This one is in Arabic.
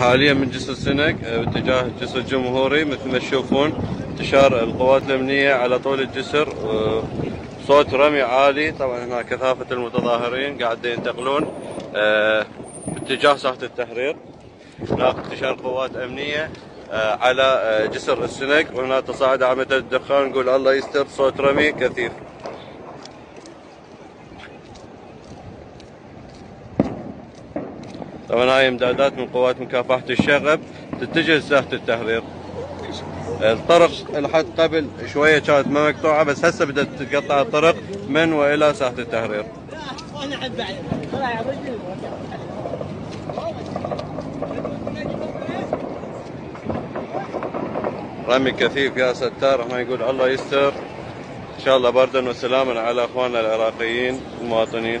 حاليا من جسر سنك باتجاه جسر جمهوري مثل ما تشوفون انتشار القوات الأمنية على طول الجسر صوت رمي عالي. طبعا هنا كثافة المتظاهرين قاعدين ينتقلون آه، باتجاه ساحة التحرير. هناك انتشار قوات أمنية آه، على آه، جسر السنك وهنا تصاعد اعمده الدخان نقول الله يستر صوت رمي كثيف. طبعا هاي امدادات من قوات مكافحة الشغب تتجه لساحة التحرير. الطرق لحد قبل شوية كانت ما مقطوعة بس هسه بدأت تتقطع الطرق من وإلى ساحة التحرير. رمي كثيف يا ستار ما يقول الله يستر. إن شاء الله بردا وسلاما على إخواننا العراقيين المواطنين.